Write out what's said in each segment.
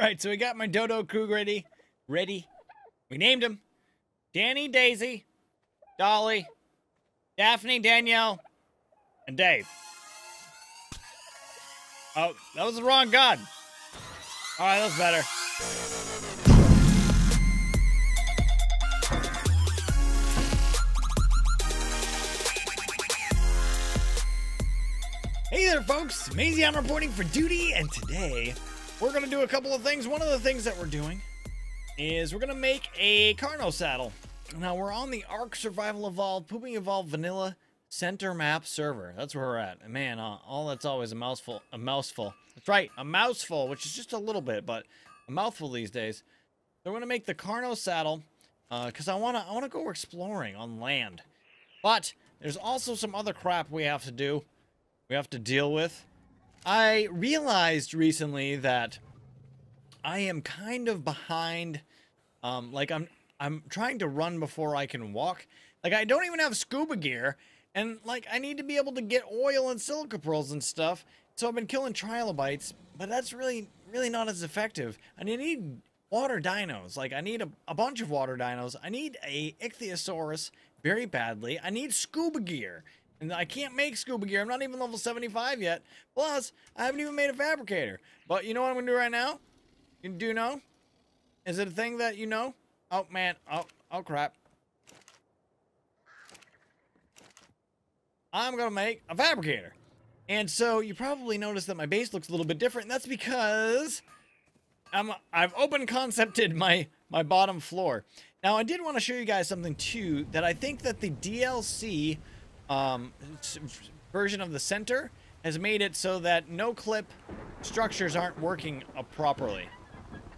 right, so we got my Dodo crew ready. Ready. We named him Danny, Daisy, Dolly, Daphne, Danielle, and Dave. Oh, that was the wrong gun. All right, that's better. Hey there, folks. Mazion reporting for duty, and today we're going to do a couple of things. One of the things that we're doing is we're going to make a Carno saddle. Now, we're on the Ark Survival Evolved, Pooping Evolved Vanilla Center Map server. That's where we're at. And man, uh, all that's always a mouthful. A mouthful. That's right, a mouthful, which is just a little bit, but a mouthful these days. So we're going to make the Carno saddle because I want to I want to go exploring on land. But there's also some other crap we have to do we have to deal with. I realized recently that I am kind of behind. Um, like I'm, I'm trying to run before I can walk. Like I don't even have scuba gear, and like I need to be able to get oil and silica pearls and stuff. So I've been killing trilobites, but that's really, really not as effective. And I need water dinos. Like I need a, a bunch of water dinos. I need a ichthyosaurus very badly. I need scuba gear. And I can't make scuba gear. I'm not even level 75 yet. Plus, I haven't even made a fabricator. But you know what I'm going to do right now? You do know? Is it a thing that you know? Oh, man. Oh, oh crap. I'm going to make a fabricator. And so you probably noticed that my base looks a little bit different. That's because I'm, I've open concepted my, my bottom floor. Now, I did want to show you guys something, too, that I think that the DLC um, version of the center has made it so that no clip structures aren't working properly.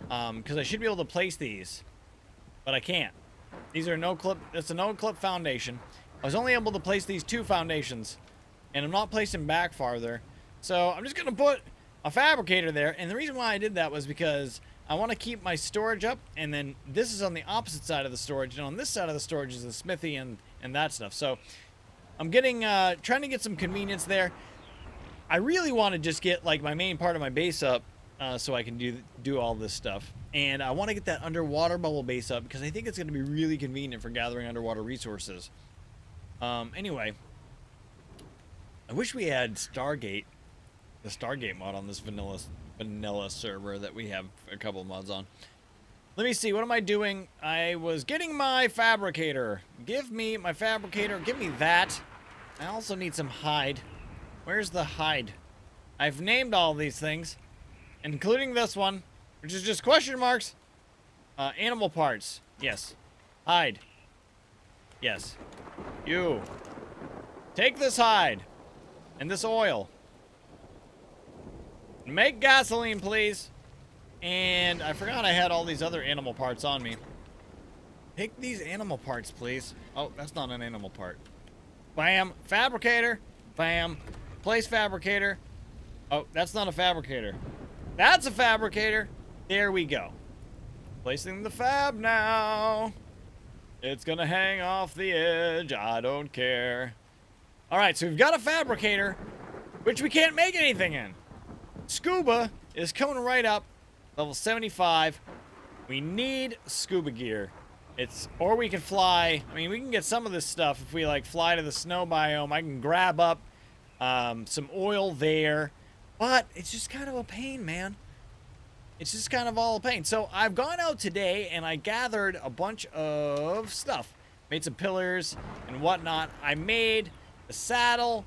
Because um, I should be able to place these, but I can't. These are no clip. It's a no clip foundation. I was only able to place these two foundations, and I'm not placing back farther. So I'm just gonna put a fabricator there. And the reason why I did that was because I want to keep my storage up, and then this is on the opposite side of the storage, and on this side of the storage is the smithy and and that stuff. So I'm getting, uh, trying to get some convenience there. I really want to just get, like, my main part of my base up uh, so I can do do all this stuff. And I want to get that underwater bubble base up because I think it's going to be really convenient for gathering underwater resources. Um, anyway, I wish we had Stargate, the Stargate mod on this vanilla vanilla server that we have a couple mods on. Let me see, what am I doing? I was getting my fabricator. Give me my fabricator. Give me that. I also need some hide. Where's the hide? I've named all these things, including this one, which is just question marks. Uh, animal parts. Yes. Hide. Yes. You. Take this hide. And this oil. Make gasoline, please. And I forgot I had all these other animal parts on me. Take these animal parts, please. Oh, that's not an animal part. Bam. Fabricator. Bam. Place fabricator. Oh, that's not a fabricator. That's a fabricator. There we go. Placing the fab now. It's gonna hang off the edge. I don't care. Alright, so we've got a fabricator, which we can't make anything in. Scuba is coming right up. Level 75. We need scuba gear. It's, or we can fly. I mean, we can get some of this stuff if we like fly to the snow biome. I can grab up um, some oil there, but it's just kind of a pain, man. It's just kind of all a pain. So I've gone out today and I gathered a bunch of stuff. Made some pillars and whatnot. I made a saddle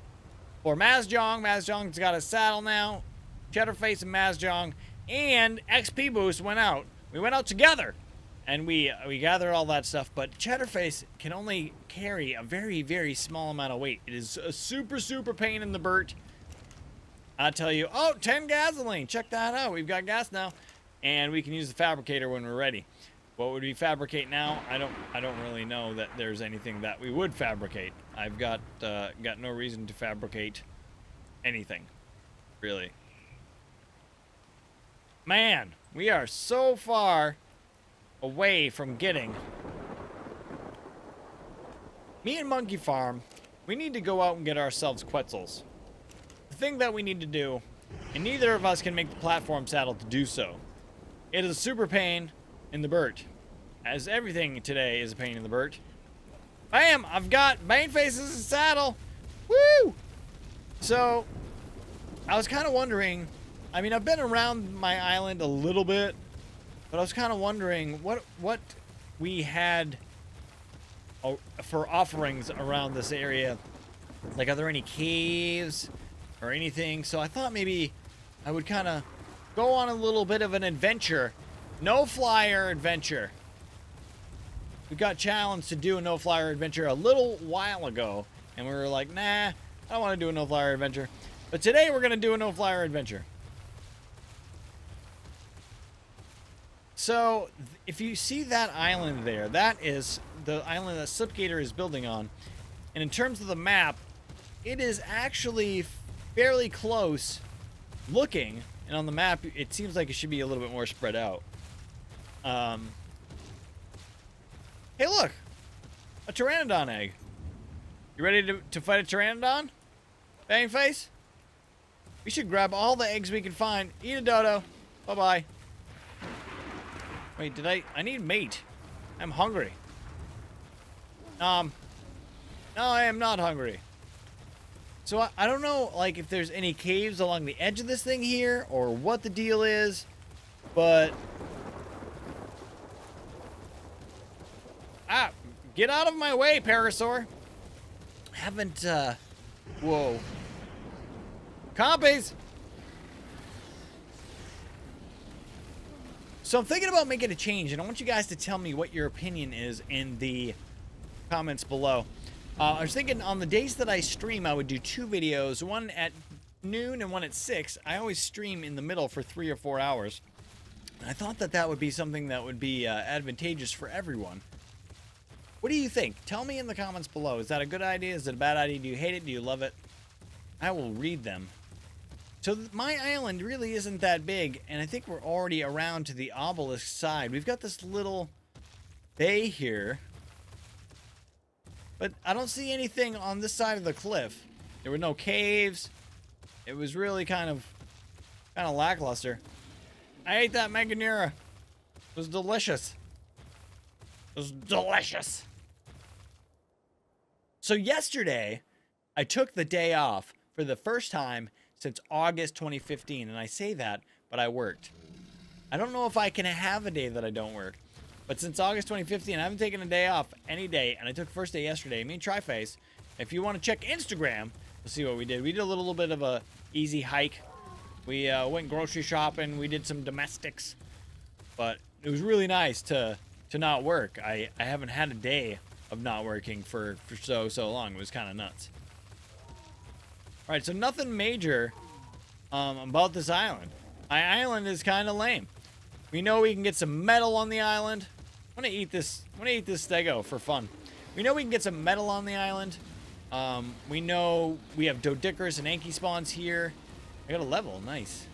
for Mazjong. Mazjong's got a saddle now. Cheddarface and Mazjong. And XP boost went out. We went out together and we we gathered all that stuff but cheddarface can only carry a very very small amount of weight. It is a super super pain in the burt. I tell you oh 10 gasoline. Check that out. We've got gas now and we can use the fabricator when we're ready. What would we fabricate now? I don't i don't really know that there's anything that we would fabricate. I've got uh, got no reason to fabricate anything really. Man we are so far away from getting. Me and Monkey Farm, we need to go out and get ourselves Quetzals. The thing that we need to do, and neither of us can make the platform saddle to do so, It is a super pain in the Burt. As everything today is a pain in the Burt. Bam! I've got Baneface's saddle! Woo! So, I was kind of wondering, I mean, I've been around my island a little bit, but I was kind of wondering what what we had uh, for offerings around this area. Like, are there any caves or anything? So I thought maybe I would kind of go on a little bit of an adventure. No flyer adventure. We got challenged to do a no flyer adventure a little while ago, and we were like, nah, I don't want to do a no flyer adventure. But today we're going to do a no flyer adventure. So, if you see that island there, that is the island that Slipgator is building on. And in terms of the map, it is actually fairly close looking. And on the map, it seems like it should be a little bit more spread out. Um, hey, look! A Pteranodon egg. You ready to, to fight a Pteranodon? Bang face? We should grab all the eggs we can find. Eat a dodo. Bye-bye. Wait, did I... I need meat. I'm hungry. Um... No, I am not hungry. So I, I don't know, like, if there's any caves along the edge of this thing here, or what the deal is, but... Ah! Get out of my way, Parasaur! Haven't, uh... Whoa. Compies! So I'm thinking about making a change, and I want you guys to tell me what your opinion is in the comments below. Uh, I was thinking on the days that I stream, I would do two videos, one at noon and one at 6. I always stream in the middle for three or four hours. I thought that that would be something that would be uh, advantageous for everyone. What do you think? Tell me in the comments below. Is that a good idea? Is it a bad idea? Do you hate it? Do you love it? I will read them. So my island really isn't that big, and I think we're already around to the obelisk side. We've got this little bay here, but I don't see anything on this side of the cliff. There were no caves. It was really kind of, kind of lackluster. I ate that Meganeura. It was delicious. It was delicious. So yesterday, I took the day off for the first time since August 2015. And I say that, but I worked. I don't know if I can have a day that I don't work. But since August 2015, I haven't taken a day off any day. And I took first day yesterday. Me and Triface. If you want to check Instagram, let's see what we did. We did a little bit of a easy hike. We uh, went grocery shopping. We did some domestics. But it was really nice to to not work. I, I haven't had a day of not working for, for so, so long. It was kind of nuts. Alright, so nothing major um, about this island. My island is kind of lame. We know we can get some metal on the island. I'm gonna eat this. I'm gonna eat this stego for fun. We know we can get some metal on the island. Um, we know we have Doedicurus and Anky spawns here. I got a level. Nice.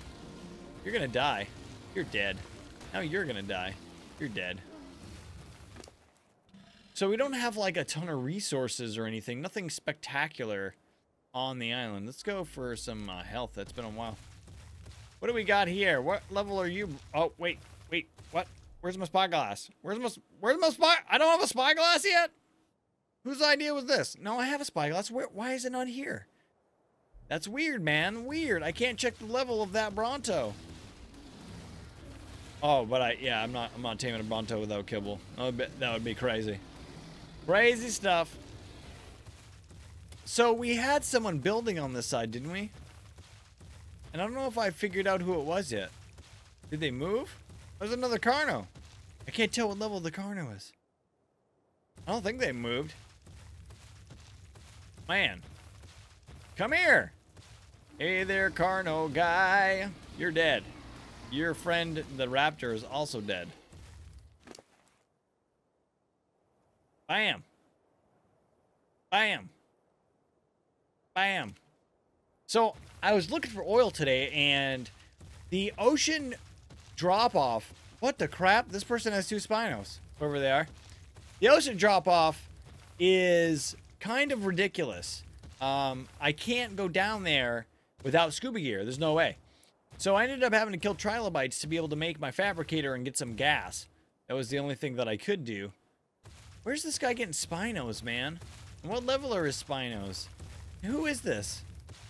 You're gonna die. You're dead. Now you're gonna die. You're dead. So we don't have like a ton of resources or anything. Nothing spectacular on the island. Let's go for some uh, health. That's been a while. What do we got here? What level are you? Oh, wait, wait, what? Where's my spyglass? Where's my, where's my spy? I don't have a spyglass yet? Whose idea was this? No, I have a spyglass. Where, why is it not here? That's weird, man. Weird. I can't check the level of that Bronto. Oh, but I, yeah, I'm not, I'm not taming a Bronto without kibble. That would be, that would be crazy. Crazy stuff. So we had someone building on this side, didn't we? And I don't know if I figured out who it was yet. Did they move? There's another Carno. I can't tell what level the Carno is. I don't think they moved. Man. Come here. Hey there, Carno guy. You're dead. Your friend, the raptor, is also dead. Bam. Bam. Bam. So I was looking for oil today, and the ocean drop-off. What the crap? This person has two Spinos, whoever they are. The ocean drop-off is kind of ridiculous. Um, I can't go down there without scuba gear. There's no way. So I ended up having to kill trilobites to be able to make my fabricator and get some gas. That was the only thing that I could do. Where's this guy getting Spinos, man? And what level are his Spinos? Who is this?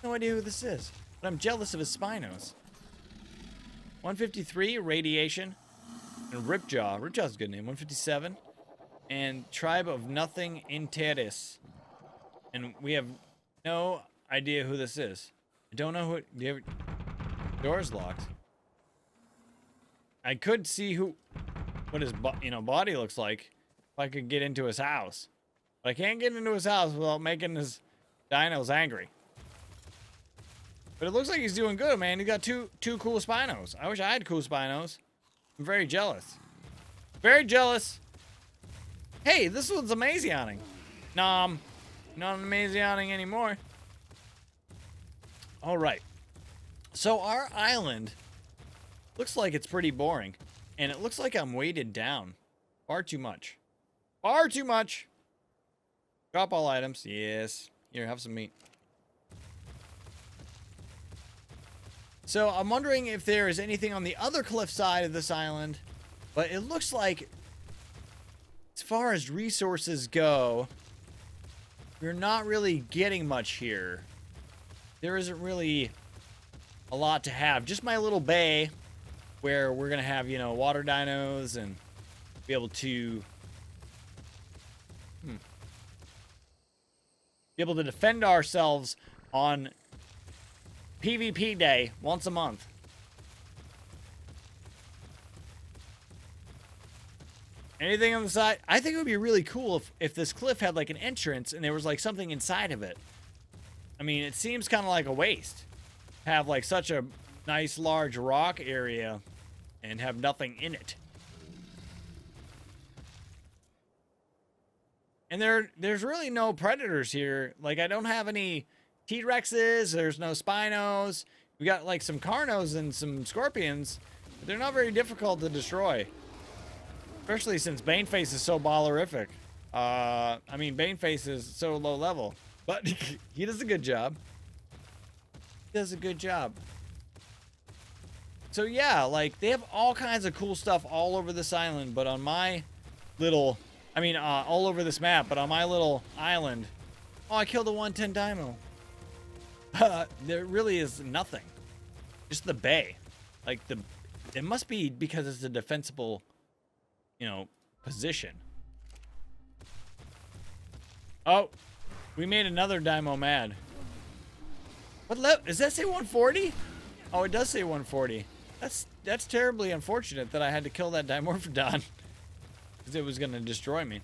No idea who this is. But I'm jealous of his Spinos. 153, Radiation. And Ripjaw. Ripjaw's a good name. 157. And Tribe of Nothing Interis. And we have no idea who this is. I don't know who. Do you door's locked. I could see who... What his you know body looks like if I could get into his house. But I can't get into his house without making his dinos angry. But it looks like he's doing good, man. He got two two cool Spinos. I wish I had cool Spinos. I'm very jealous. Very jealous. Hey, this one's Amazianing. Nom. Not an Amazianing anymore. All right. So our island looks like it's pretty boring. And it looks like I'm weighted down. Far too much. Far too much. Drop all items. Yes. Here, have some meat. So I'm wondering if there is anything on the other cliff side of this island. But it looks like, as far as resources go, we're not really getting much here. There isn't really a lot to have. Just my little bay where we're going to have, you know, water dinos and be able to be able to defend ourselves on PvP day once a month. Anything on the side? I think it would be really cool if, if this cliff had like an entrance and there was like something inside of it. I mean, it seems kind of like a waste. Have like such a nice large rock area and have nothing in it. And there, there's really no predators here. Like, I don't have any T-Rexes. There's no Spinos. We got, like, some Carnos and some Scorpions. But they're not very difficult to destroy. Especially since Baneface is so ballerific. Uh, I mean, Baneface is so low level. But he does a good job. He does a good job. So yeah, like they have all kinds of cool stuff all over this island, but on my little, I mean, uh, all over this map, but on my little island, oh, I killed a 110 dino. There really is nothing. Just the bay. Like the, it must be because it's a defensible, you know, position. Oh, we made another Daimo mad. What level? Does that say 140? Oh, it does say 140. That's that's terribly unfortunate that I had to kill that Dimorphodon. Because it was going to destroy me.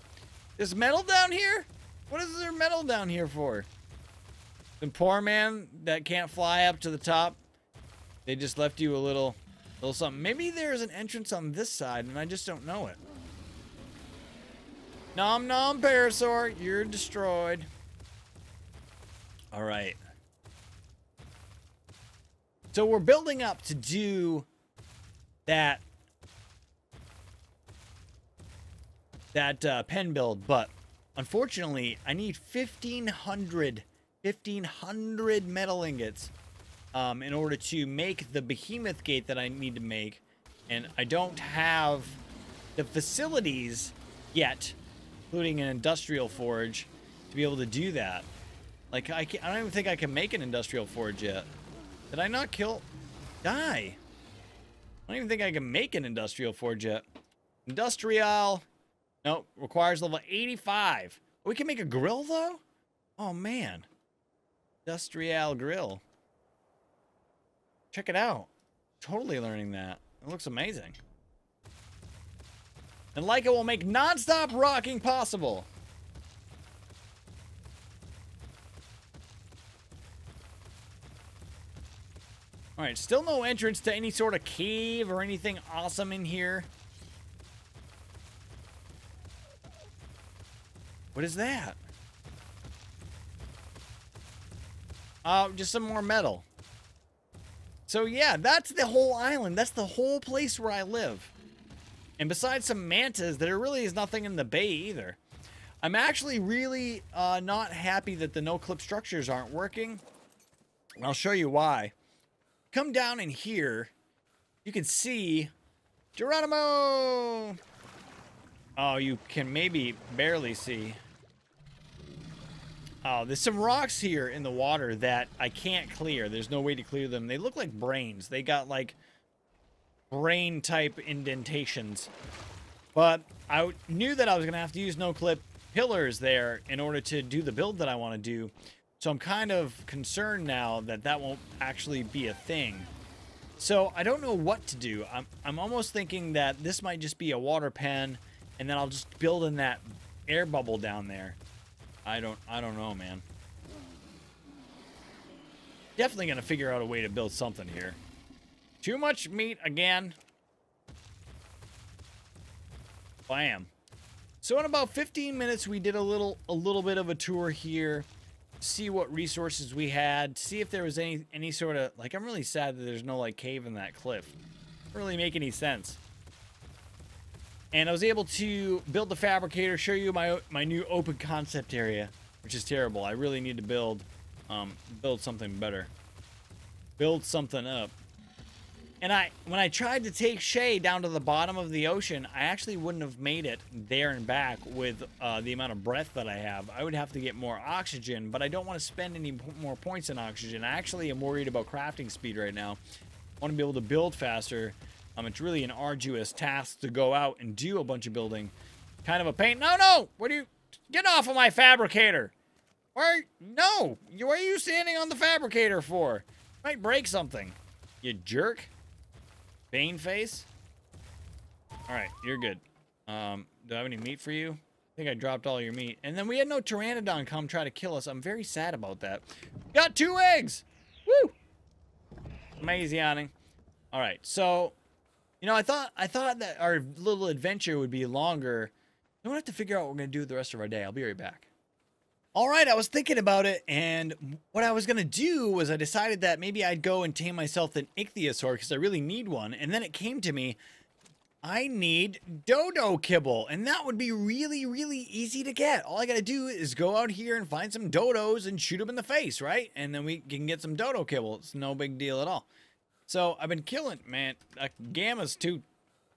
Is metal down here? What is there metal down here for? The poor man that can't fly up to the top. They just left you a little, little something. Maybe there's an entrance on this side and I just don't know it. Nom nom Parasaur, you're destroyed. All right. So we're building up to do that that uh, pen build, but unfortunately, I need 1,500, 1,500 metal ingots um, in order to make the behemoth gate that I need to make, and I don't have the facilities yet, including an industrial forge, to be able to do that. Like, I, I don't even think I can make an industrial forge yet. Did I not kill... Die. I don't even think I can make an industrial forge yet. Industrial. Nope. Requires level 85. We can make a grill, though? Oh, man. Industrial grill. Check it out. Totally learning that. It looks amazing. And Leica will make non-stop rocking possible. Alright, still no entrance to any sort of cave or anything awesome in here. What is that? Uh, just some more metal. So yeah, that's the whole island. That's the whole place where I live. And besides some mantas, there really is nothing in the bay either. I'm actually really uh, not happy that the no-clip structures aren't working. I'll show you why. come down in here, you can see Geronimo. Oh, you can maybe barely see. Oh, there's some rocks here in the water that I can't clear. There's no way to clear them. They look like brains. They got like brain type indentations. But I knew that I was going to have to use no clip pillars there in order to do the build that I want to do. So I'm kind of concerned now that that won't actually be a thing. So I don't know what to do. I'm, I'm almost thinking that this might just be a water pen and then I'll just build in that air bubble down there. I don't I don't know, man. Definitely gonna figure out a way to build something here. Too much meat again. Bam. So in about 15 minutes, we did a little a little bit of a tour here, see what resources we had, see if there was any any sort of like. I'm really sad that there's no like cave in that cliff. Doesn't really make any sense. And I was able to build the fabricator, show you my my new open concept area, which is terrible. I really need to build um, build something better. Build something up. And I, when I tried to take Shay down to the bottom of the ocean, I actually wouldn't have made it there and back with uh, the amount of breath that I have. I would have to get more oxygen, but I don't want to spend any more points in oxygen. I actually am worried about crafting speed right now. I want to be able to build faster. Um, it's really an arduous task to go out and do a bunch of building. Kind of a pain. No, no! What are you... Get off of my fabricator! Why... No! What are you standing on the fabricator for? Might break something. You jerk. Bane face? Alright, you're good. Um, do I have any meat for you? I think I dropped all your meat. And then we had no Pteranodon come try to kill us. I'm very sad about that. Got two eggs! Woo! Amazing. Alright, so you know, I thought I thought that our little adventure would be longer. I'm gonna have to figure out what we're gonna do the rest of our day. I'll be right back. All right, I was thinking about it, and what I was gonna do was I decided that maybe I'd go and tame myself an ichthyosaur because I really need one. And then it came to me, I need dodo kibble, and that would be really, really easy to get. All I gotta do is go out here and find some dodos and shoot them in the face, right? And then we can get some dodo kibble. It's no big deal at all. So I've been killing, man. Uh, gamma's too.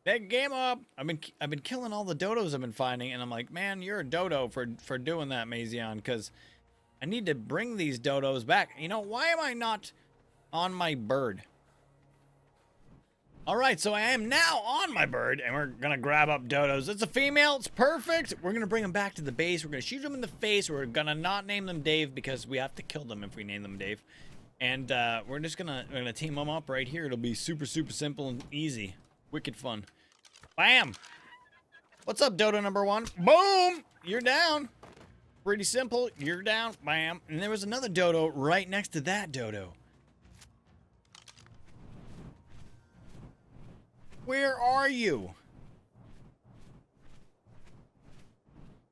That gamma. I've been I've been killing all the dodos I've been finding, and I'm like, man, you're a dodo for for doing that, Mazion, because I need to bring these dodos back. You know, why am I not on my bird? All right, so I am now on my bird, and we're gonna grab up dodos. It's a female. It's perfect. We're gonna bring them back to the base. We're gonna shoot them in the face. We're gonna not name them Dave because we have to kill them if we name them Dave. And uh, we're just gonna we're gonna team them up right here. It'll be super super simple and easy, wicked fun. Bam! What's up, Dodo number one? Boom! You're down. Pretty simple. You're down. Bam! And there was another Dodo right next to that Dodo. Where are you?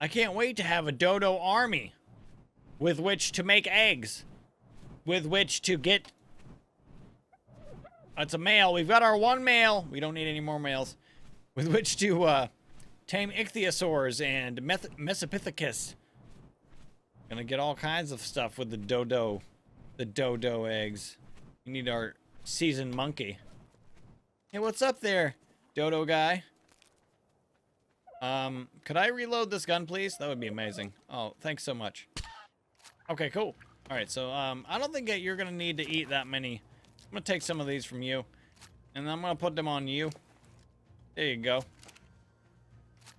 I can't wait to have a Dodo army with which to make eggs with which to get... That's a male. We've got our one male. We don't need any more males. With which to uh, tame ichthyosaurs and Mesopithecus. Gonna get all kinds of stuff with the dodo. The dodo eggs. We need our seasoned monkey. Hey, what's up there, dodo guy? Um, could I reload this gun, please? That would be amazing. Oh, thanks so much. Okay, cool. Alright, so um, I don't think that you're to need to eat that many. I'm to take some of these from you. And I'm to put them on you. There you go.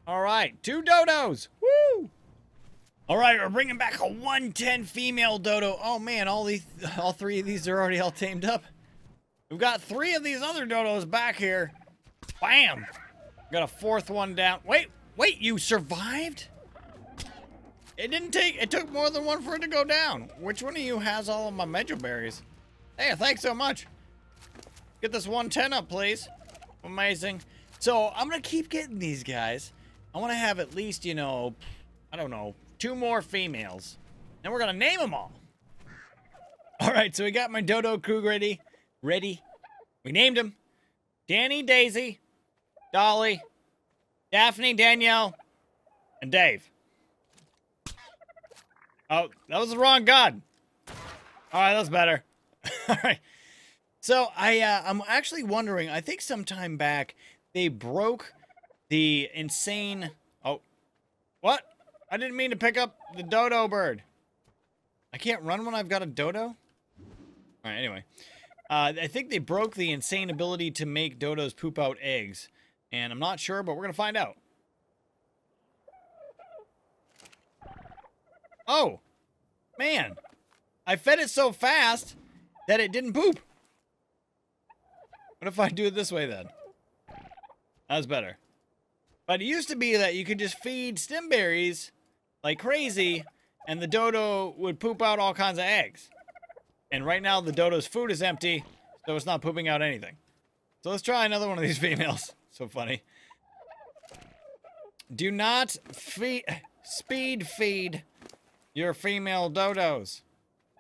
Alright, two dodos! Woo! Alright, we're bringing back a 110 female dodo. Oh man, all these, all three of these are already all tamed up. We've got three of these other dodos back here. Bam! Got a fourth one down. Wait, wait, you survived? It didn't take, it took more than one for it to go down. Which one of you has all of my mejoberries? Hey, thanks so much. Get this 110 up, please. Amazing. So, I'm going to keep getting these guys. I want to have at least, you know, I don't know, two more females. And we're going to name them all. All right, so we got my Dodo crew ready. Ready. We named them Danny, Daisy, Dolly, Daphne, Danielle, and Dave. Oh, that was the wrong gun. All right, that's better. All right. So I, uh, I'm actually wondering. I think sometime back they broke the insane. Oh, what? I didn't mean to pick up the dodo bird. I can't run when I've got a dodo. All right. Anyway, uh, I think they broke the insane ability to make dodos poop out eggs, and I'm not sure, but we're gonna find out. Oh, man. I fed it so fast that it didn't poop. What if I do it this way then? That's better. But it used to be that you could just feed stimberries like crazy and the dodo would poop out all kinds of eggs. And right now the dodo's food is empty, so it's not pooping out anything. So let's try another one of these females. So funny. Do not feed speed feed your female dodos.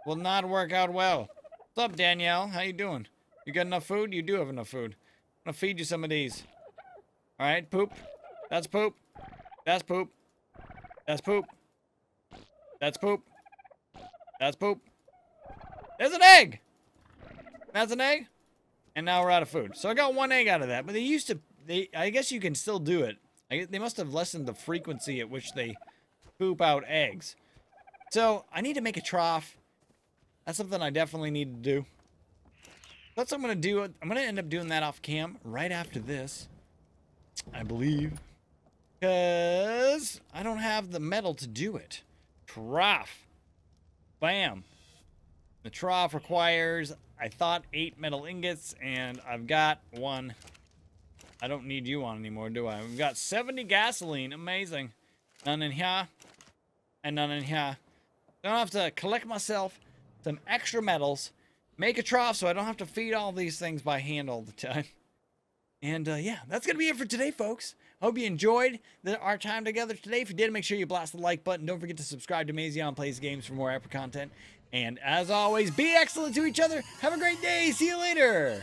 Will not work out well. What's up, Danielle? How you doing? You got enough food? You do have enough food. I'm gonna feed you some of these. Alright, poop. That's poop. That's poop. That's poop. That's poop. That's poop. There's an egg! That's an egg. And now we're out of food. So I got one egg out of that. But they used to... They, I guess you can still do it. They must have lessened the frequency at which they poop out eggs. So, I need to make a trough. That's something I definitely need to do. That's what I'm going to do. I'm going to end up doing that off cam right after this. I believe. Because I don't have the metal to do it. Trough. Bam. The trough requires, I thought, eight metal ingots, and I've got one. I don't need you on anymore, do I? We've got 70 gasoline. Amazing. None in here. And none in here. Don't have to collect myself some extra metals, make a trough so I don't have to feed all these things by hand all the time. And uh, yeah, that's going to be it for today, folks. Hope you enjoyed the, our time together today. If you did, make sure you blast the like button. Don't forget to subscribe to Mazion Plays Games for more epic content. And as always, be excellent to each other. Have a great day. See you later.